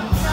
Come on.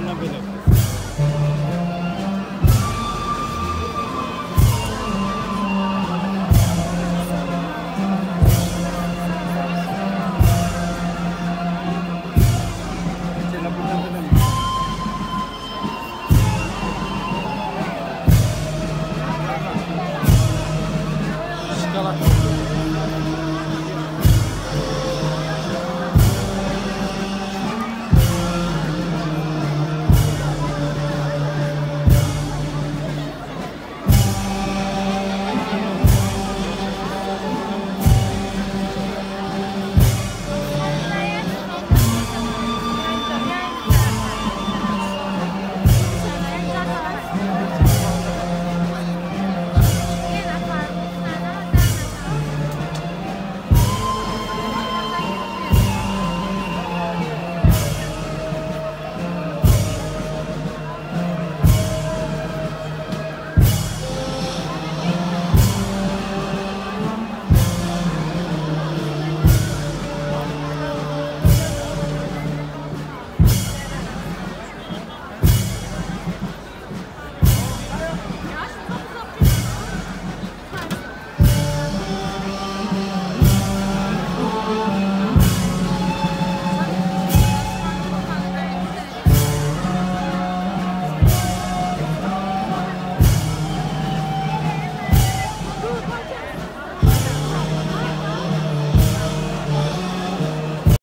Yanına böyle.